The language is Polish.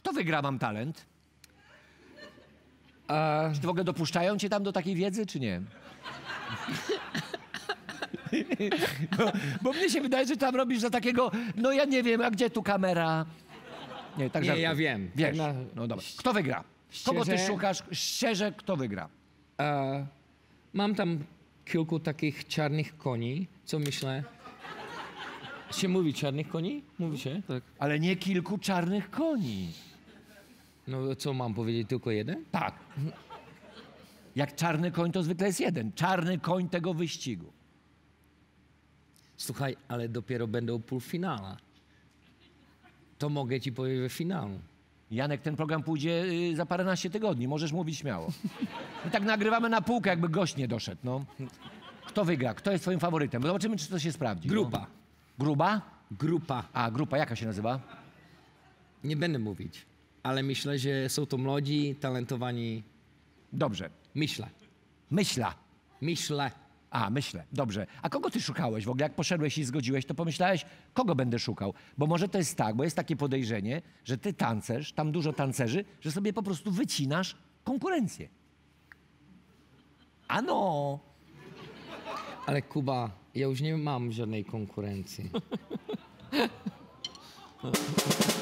Kto wygra Mam Talent? A, Czy w ogóle dopuszczają cię tam do takiej wiedzy, czy nie? bo, bo mnie się wydaje, że tam robisz za takiego, no ja nie wiem, a gdzie tu kamera? Nie, tak Nie, żartuję. ja wiem. Wiesz, Na- no dobra. Kto wygra? Kogo ty Szczerze? szukasz? Szczerze, kto wygra? a, mam tam kilku takich czarnych koni, co myślę. Się mówi czarnych koni? Mówi się? Tak. Ale nie kilku czarnych koni. No co mam powiedzieć, tylko jeden? Tak. Jak czarny koń, to zwykle jest jeden. Czarny koń tego wyścigu. Słuchaj, ale dopiero będą półfinała. To mogę ci powiedzieć we finalu. Janek, ten program pójdzie y, za paręnaście tygodni. Możesz mówić śmiało. I tak nagrywamy na półkę, jakby gość nie doszedł. No. Kto wygra? Kto jest twoim faworytem? Zobaczymy, czy to się sprawdzi. Grupa. No. Gruba? Grupa. A, grupa jaka się nazywa? Nie będę mówić, ale myślę, że są to młodzi, talentowani. Dobrze. Myślę. Myśla. Myślę. A, myślę. Dobrze. A kogo ty szukałeś w ogóle? Jak poszedłeś i zgodziłeś, to pomyślałeś, kogo będę szukał? Bo może to jest tak, bo jest takie podejrzenie, że ty tancerz, tam dużo tancerzy, że sobie po prostu wycinasz konkurencję. Ano. Ale Kuba, ja już nie mam żadnej konkurencji.